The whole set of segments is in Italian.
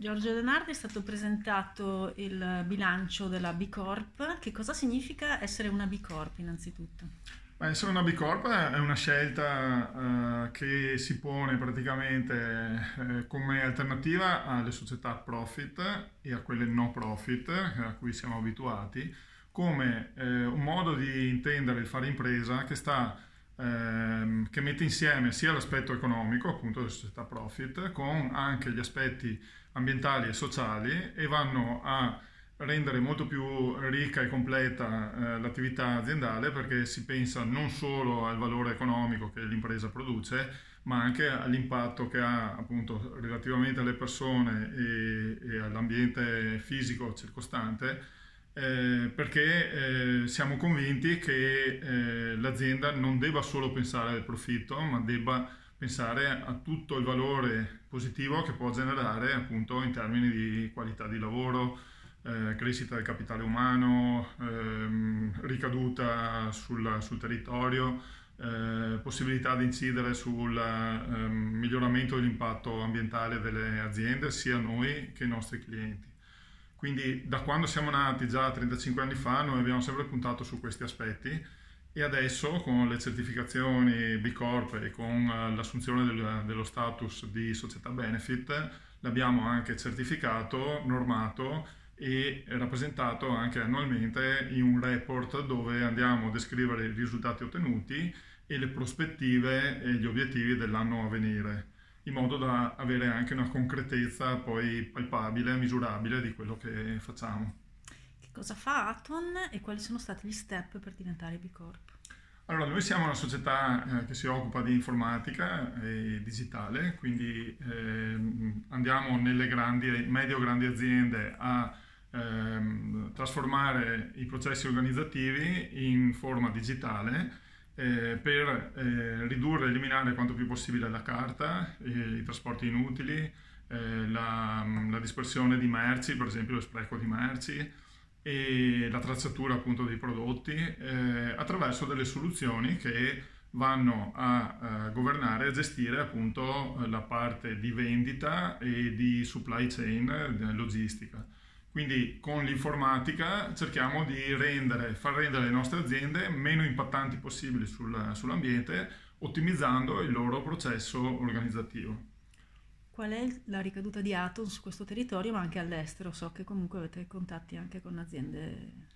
Giorgio Denardi è stato presentato il bilancio della B Corp. Che cosa significa essere una B Corp innanzitutto? Beh, essere una B Corp è una scelta uh, che si pone praticamente uh, come alternativa alle società profit e a quelle no profit a cui siamo abituati, come uh, un modo di intendere il fare impresa che sta ehm, che mette insieme sia l'aspetto economico, appunto delle società profit, con anche gli aspetti ambientali e sociali e vanno a rendere molto più ricca e completa eh, l'attività aziendale perché si pensa non solo al valore economico che l'impresa produce, ma anche all'impatto che ha appunto relativamente alle persone e, e all'ambiente fisico circostante eh, perché eh, siamo convinti che eh, l'azienda non debba solo pensare al profitto, ma debba pensare a tutto il valore positivo che può generare appunto in termini di qualità di lavoro, eh, crescita del capitale umano, ehm, ricaduta sul, sul territorio, eh, possibilità di incidere sul ehm, miglioramento dell'impatto ambientale delle aziende, sia noi che i nostri clienti. Quindi da quando siamo nati già 35 anni fa noi abbiamo sempre puntato su questi aspetti. E adesso con le certificazioni B Corp e con eh, l'assunzione del, dello status di società benefit l'abbiamo anche certificato, normato e rappresentato anche annualmente in un report dove andiamo a descrivere i risultati ottenuti e le prospettive e gli obiettivi dell'anno a venire in modo da avere anche una concretezza poi palpabile, misurabile di quello che facciamo. Che cosa fa Aton e quali sono stati gli step per diventare B Corp? Allora, noi siamo una società eh, che si occupa di informatica e digitale, quindi eh, andiamo nelle grandi, medio-grandi aziende a eh, trasformare i processi organizzativi in forma digitale eh, per eh, ridurre e eliminare quanto più possibile la carta, eh, i trasporti inutili, eh, la, la, dispersione di merci, per esempio lo spreco di merci e la tracciatura appunto dei prodotti eh, attraverso delle soluzioni che vanno a, a governare e gestire appunto la parte di vendita e di supply chain logistica. Quindi con l'informatica cerchiamo di rendere, far rendere le nostre aziende meno impattanti possibili sul, sull'ambiente, ottimizzando il loro processo organizzativo. Qual è la ricaduta di Atom su questo territorio, ma anche all'estero? So che comunque avete contatti anche con aziende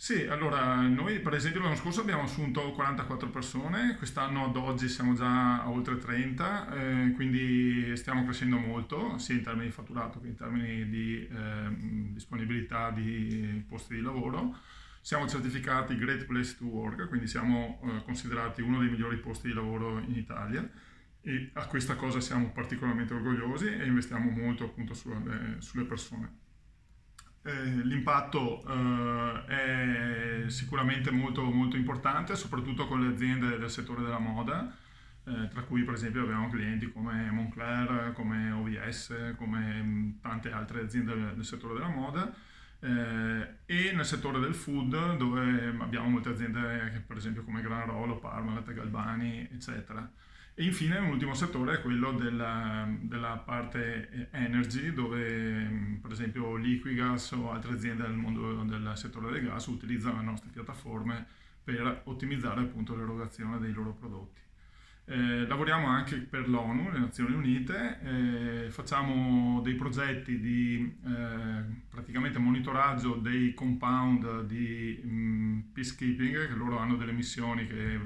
sì, allora noi per esempio l'anno scorso abbiamo assunto 44 persone, quest'anno ad oggi siamo già a oltre 30, eh, quindi stiamo crescendo molto, sia in termini di fatturato che in termini di eh, disponibilità di posti di lavoro. Siamo certificati Great Place to Work, quindi siamo eh, considerati uno dei migliori posti di lavoro in Italia e a questa cosa siamo particolarmente orgogliosi e investiamo molto appunto sulle, sulle persone. Eh, l'impatto eh, è sicuramente molto, molto importante, soprattutto con le aziende del settore della moda, eh, tra cui per esempio abbiamo clienti come Moncler, come OVS, come mm, tante altre aziende del, del settore della moda. Eh, e nel settore del food dove abbiamo molte aziende per esempio come Gran Rolo, Parmalat, Galbani eccetera e infine un ultimo settore è quello della, della, parte energy, dove per esempio Liquigas o altre aziende del mondo del settore del gas utilizzano le nostre piattaforme per ottimizzare appunto l'erogazione dei loro prodotti. Eh, lavoriamo anche per l'ONU, le Nazioni Unite, eh, facciamo dei progetti di eh, praticamente monitoraggio dei compound di mh, peacekeeping, che loro hanno delle missioni che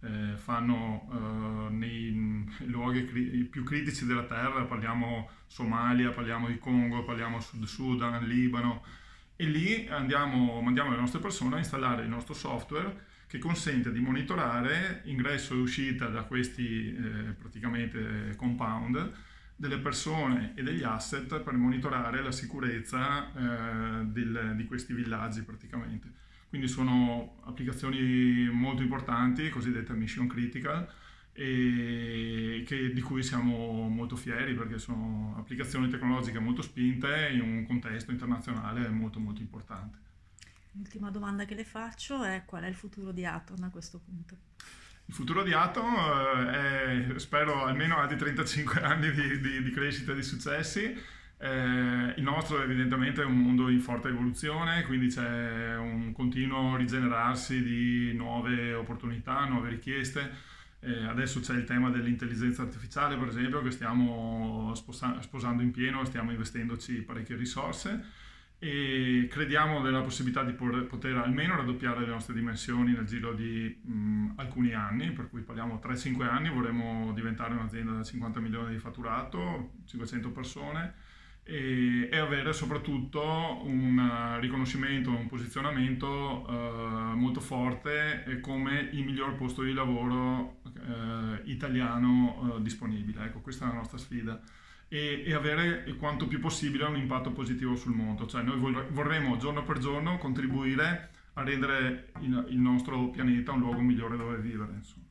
eh, fanno eh, nei luoghi cri- più critici della terra, parliamo Somalia, parliamo di Congo, parliamo Sud Sudan, Libano, e lì andiamo, mandiamo le nostre persone a installare il nostro software che consente di monitorare ingresso e uscita da questi eh, praticamente compound delle persone e degli asset per monitorare la sicurezza eh, del, di questi villaggi praticamente. Quindi sono applicazioni molto importanti, cosiddette mission critical, e che, di cui siamo molto fieri perché sono applicazioni tecnologiche molto spinte in un contesto internazionale molto molto importante. L'ultima domanda che le faccio è qual è il futuro di Atom a questo punto? Il futuro di Atom eh, è, spero, almeno altri 35 anni di, di, di crescita e di successi Eh, il nostro evidentemente è un mondo in forte evoluzione, quindi c'è un continuo rigenerarsi di nuove opportunità, nuove richieste. Eh, adesso c'è il tema dell'intelligenza artificiale, per esempio, che stiamo sposa- sposando in pieno, stiamo investendoci parecchie risorse e crediamo nella possibilità di poter almeno raddoppiare le nostre dimensioni nel giro di mh, alcuni anni, per cui parliamo 3-5 anni, vorremmo diventare un'azienda da 50 milioni di fatturato, 500 persone e, e avere soprattutto un riconoscimento, un posizionamento eh, molto forte come il miglior posto di lavoro eh, italiano eh, disponibile. Ecco, questa è la nostra sfida e, e, avere quanto più possibile un impatto positivo sul mondo. Cioè noi vorremmo giorno per giorno contribuire a rendere il, il nostro pianeta un luogo migliore dove vivere. Insomma.